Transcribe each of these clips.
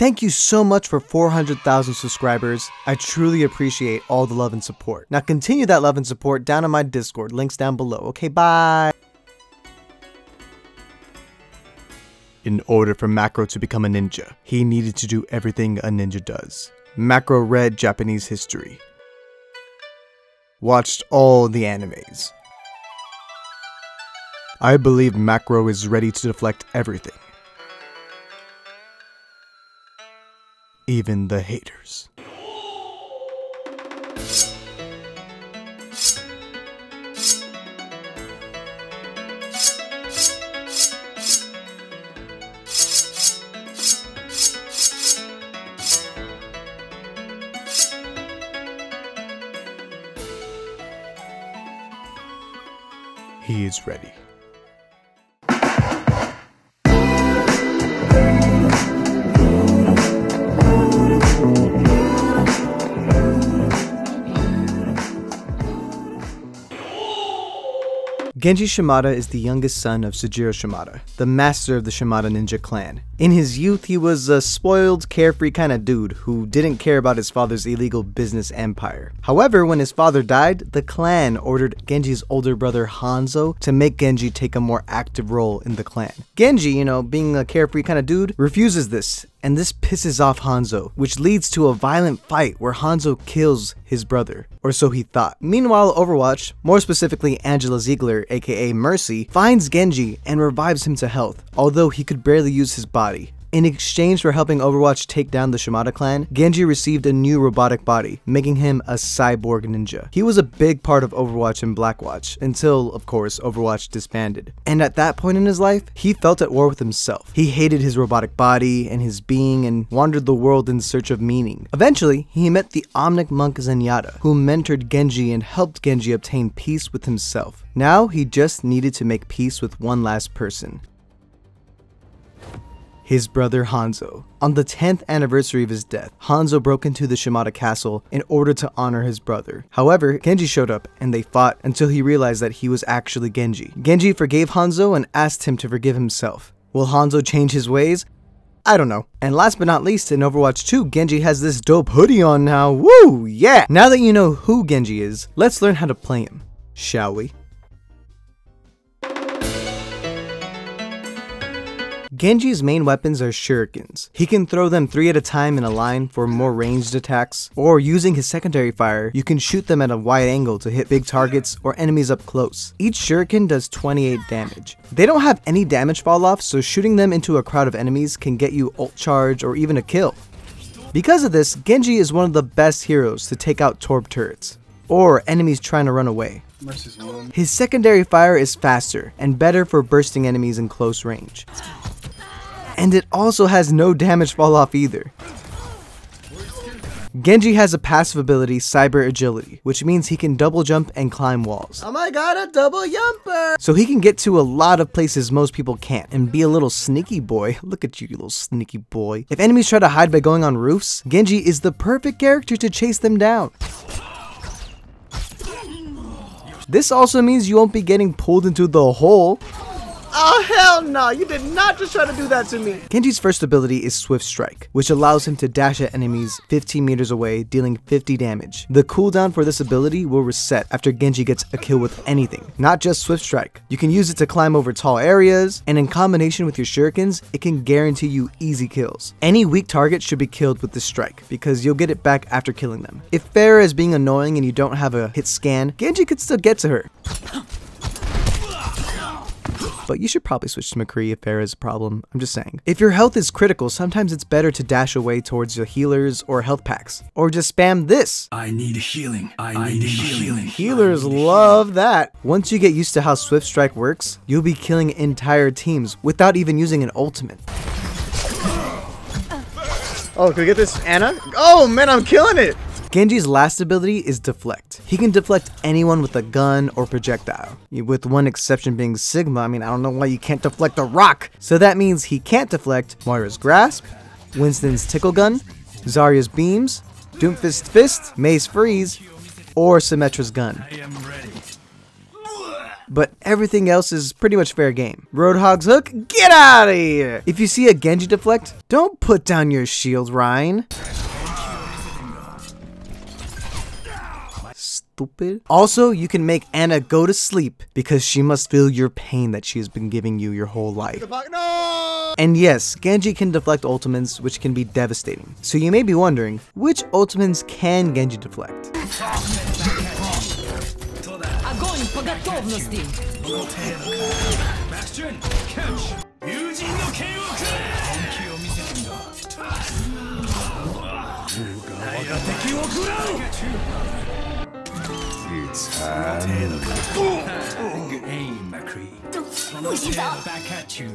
Thank you so much for 400,000 subscribers. I truly appreciate all the love and support. Now continue that love and support down on my Discord, links down below. Okay, bye! In order for Macro to become a ninja, he needed to do everything a ninja does. Macro read Japanese history, watched all the animes. I believe Macro is ready to deflect everything. Even the haters. He is ready. Genji Shimada is the youngest son of Sojiro Shimada, the master of the Shimada ninja clan. In his youth, he was a spoiled, carefree kind of dude who didn't care about his father's illegal business empire. However, when his father died, the clan ordered Genji's older brother Hanzo to make Genji take a more active role in the clan. Genji, you know, being a carefree kind of dude, refuses this and this pisses off Hanzo, which leads to a violent fight where Hanzo kills his brother, or so he thought. Meanwhile, Overwatch, more specifically Angela Ziegler, aka Mercy, finds Genji and revives him to health, although he could barely use his body. In exchange for helping Overwatch take down the Shimada clan, Genji received a new robotic body, making him a cyborg ninja. He was a big part of Overwatch and Blackwatch, until, of course, Overwatch disbanded. And at that point in his life, he felt at war with himself. He hated his robotic body and his being and wandered the world in search of meaning. Eventually, he met the Omnic monk Zenyatta, who mentored Genji and helped Genji obtain peace with himself. Now, he just needed to make peace with one last person, his brother Hanzo. On the 10th anniversary of his death, Hanzo broke into the Shimada castle in order to honor his brother. However, Genji showed up and they fought until he realized that he was actually Genji. Genji forgave Hanzo and asked him to forgive himself. Will Hanzo change his ways? I don't know. And last but not least, in Overwatch 2, Genji has this dope hoodie on now. Woo! Yeah! Now that you know who Genji is, let's learn how to play him. Shall we? Genji's main weapons are shurikens. He can throw them three at a time in a line for more ranged attacks, or using his secondary fire, you can shoot them at a wide angle to hit big targets or enemies up close. Each shuriken does 28 damage. They don't have any damage fall off, so shooting them into a crowd of enemies can get you ult charge or even a kill. Because of this, Genji is one of the best heroes to take out Torb turrets, or enemies trying to run away. His secondary fire is faster and better for bursting enemies in close range and it also has no damage fall off either. Genji has a passive ability, Cyber Agility, which means he can double jump and climb walls. Oh my god, a double jumper! So he can get to a lot of places most people can't, and be a little sneaky boy. Look at you, you little sneaky boy. If enemies try to hide by going on roofs, Genji is the perfect character to chase them down. This also means you won't be getting pulled into the hole. Oh, hell no. You did not just try to do that to me. Genji's first ability is Swift Strike, which allows him to dash at enemies 15 meters away, dealing 50 damage. The cooldown for this ability will reset after Genji gets a kill with anything, not just Swift Strike. You can use it to climb over tall areas, and in combination with your shurikens, it can guarantee you easy kills. Any weak target should be killed with this strike, because you'll get it back after killing them. If Pharah is being annoying and you don't have a hit scan, Genji could still get to her but you should probably switch to McCree if there is a problem. I'm just saying. If your health is critical, sometimes it's better to dash away towards your healers or health packs. Or just spam this. I need healing. I, I need, need healing. healing. Healers need love healing. that. Once you get used to how Swift Strike works, you'll be killing entire teams without even using an ultimate. Oh, can we get this Anna? Oh man, I'm killing it! Genji's last ability is Deflect. He can deflect anyone with a gun or projectile, with one exception being Sigma. I mean, I don't know why you can't deflect a rock. So that means he can't deflect Moira's Grasp, Winston's Tickle Gun, Zarya's Beams, Doomfist Fist, Mei's Freeze, or Symmetra's Gun. but everything else is pretty much fair game. Roadhog's hook, get out of here! If you see a Genji deflect, don't put down your shield, Rein. Stupid. Also, you can make Ana go to sleep because she must feel your pain that she has been giving you your whole life. No! And yes, Genji can deflect ultimates, which can be devastating. So you may be wondering, which ultimates can Genji deflect? It's time. Good aim, McCree. Mushi's up. Back at you.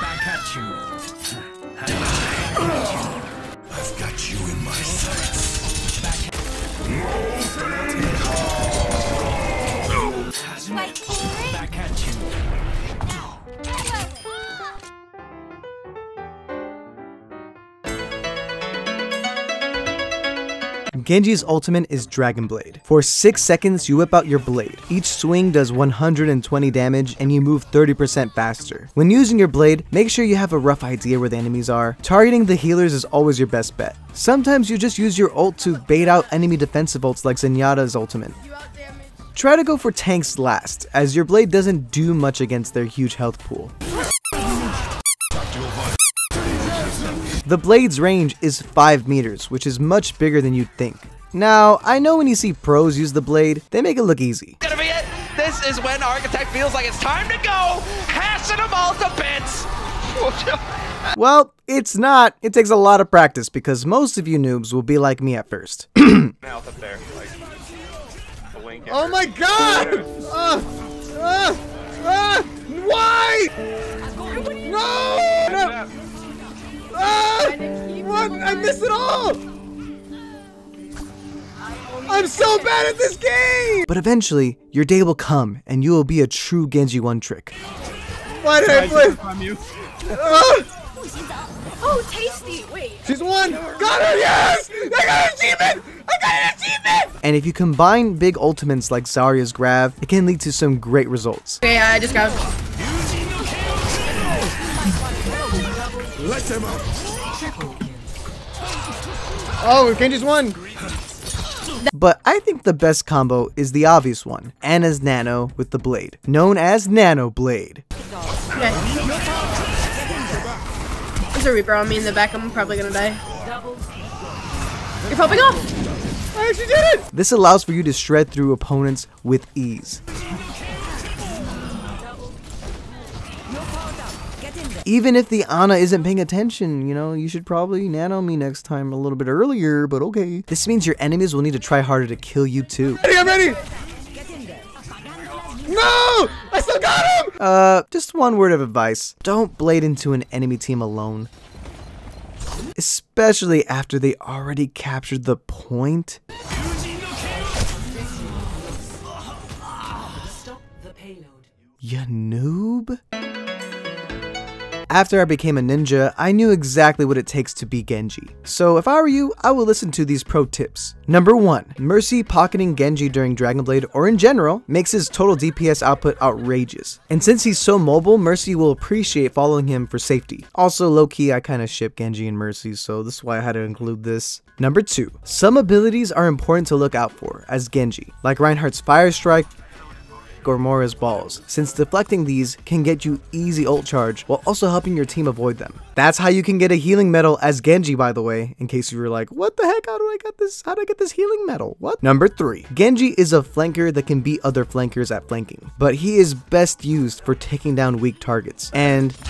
Back at you. I've got you in my sights. Back at you. Back at you. Genji's ultimate is Dragon Blade. For 6 seconds, you whip out your blade. Each swing does 120 damage and you move 30% faster. When using your blade, make sure you have a rough idea where the enemies are. Targeting the healers is always your best bet. Sometimes you just use your ult to bait out enemy defensive ults like Zenyatta's ultimate. Try to go for tanks last, as your blade doesn't do much against their huge health pool. The blade's range is 5 meters, which is much bigger than you'd think. Now, I know when you see pros use the blade, they make it look easy. gonna be it. This is when Architect feels like it's time to go, hashing them all to bits. Well, it's not. It takes a lot of practice because most of you noobs will be like me at first. Mouth up there, like a wink. Oh my god! Uh, uh, uh, why? No! no. Ah! I miss it all! I'm so bad at this game! but eventually, your day will come and you will be a true Genji one trick. Why did I play? Ah! Oh, tasty! Wait. she's one. Got her! Yes! I got an achievement! I got an achievement! And if you combine big ultimates like Zarya's Grav, it can lead to some great results. Okay, I just got. Let them out. Oh, Genji's won! But I think the best combo is the obvious one, Ana's Nano with the blade, known as Nano Blade. Okay. There's a Reaper on me in the back. I'm probably gonna die. You're popping off! I actually did it! This allows for you to shred through opponents with ease. Even if the Ana isn't paying attention, you know, you should probably nano me next time a little bit earlier, but okay. This means your enemies will need to try harder to kill you too. Ready, I'm ready! No! I still got him! Uh, just one word of advice. Don't blade into an enemy team alone. Especially after they already captured the point. You noob? After I became a ninja, I knew exactly what it takes to be Genji. So if I were you, I would listen to these pro tips. Number 1. Mercy pocketing Genji during Dragon Blade, or in general, makes his total DPS output outrageous. And since he's so mobile, Mercy will appreciate following him for safety. Also, low-key, I kinda ship Genji and Mercy, so this is why I had to include this. Number 2. Some abilities are important to look out for, as Genji, like Reinhardt's Fire Strike, or Moira's balls, since deflecting these can get you easy ult charge while also helping your team avoid them. That's how you can get a healing medal as Genji by the way, in case you were like, what the heck, how do I get this, how do I get this healing medal, what? Number 3. Genji is a flanker that can beat other flankers at flanking, but he is best used for taking down weak targets, and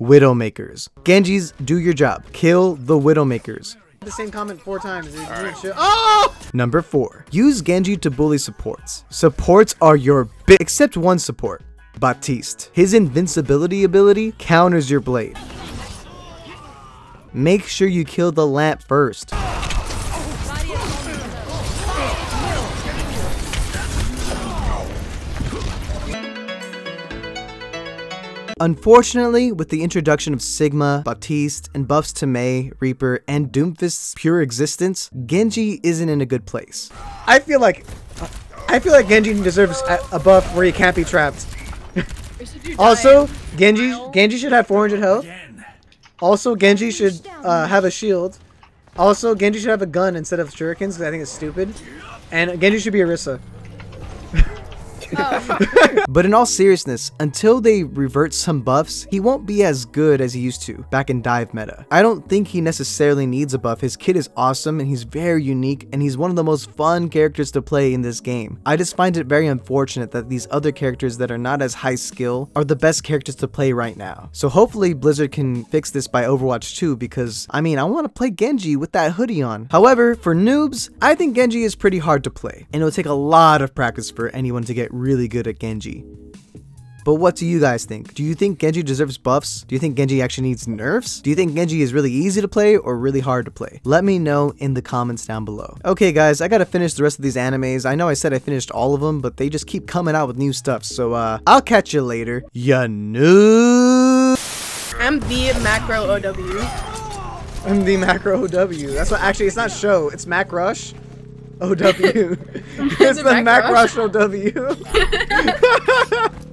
Widowmakers. Genji's do your job. Kill the Widowmakers. The same comment four times. It's weird shit. Oh! Number 4. Use Genji to bully supports. Supports are your bi- except one support. Baptiste. His invincibility ability counters your blade. Make sure you kill the lamp first. Unfortunately, with the introduction of Sigma, Baptiste, and buffs to Mei, Reaper, and Doomfist's pure existence, Genji isn't in a good place. I feel like I feel like Genji deserves a, buff where he can't be trapped. Also. Genji Genji should have 400 health. Also, Genji should uh, have a shield. Also, Genji should have a gun instead of shurikens because I think it's stupid. And Genji should be Orisa. But in all seriousness, until they revert some buffs, he won't be as good as he used to back in dive meta. I don't think he necessarily needs a buff. His kit is awesome and he's very unique and he's one of the most fun characters to play in this game. I just find it very unfortunate that these other characters that are not as high skill are the best characters to play right now. So hopefully Blizzard can fix this by Overwatch 2 because I mean I want to play Genji with that hoodie on. However, for noobs, I think Genji is pretty hard to play and it'll take a lot of practice for anyone to get really good at Genji. But what do you guys think? Do you think Genji deserves buffs? Do you think Genji actually needs nerfs? Do you think Genji is really easy to play or really hard to play? Let me know in the comments down below. Okay guys, I gotta finish the rest of these animes. I know I said I finished all of them, but they just keep coming out with new stuff. So uh, I'll catch you later. Ya noob! I'm the macro OW. I'm the macro OW. That's what actually it's not show, it's Mac Rush. OW. it's the Mac Mac? Rush OW.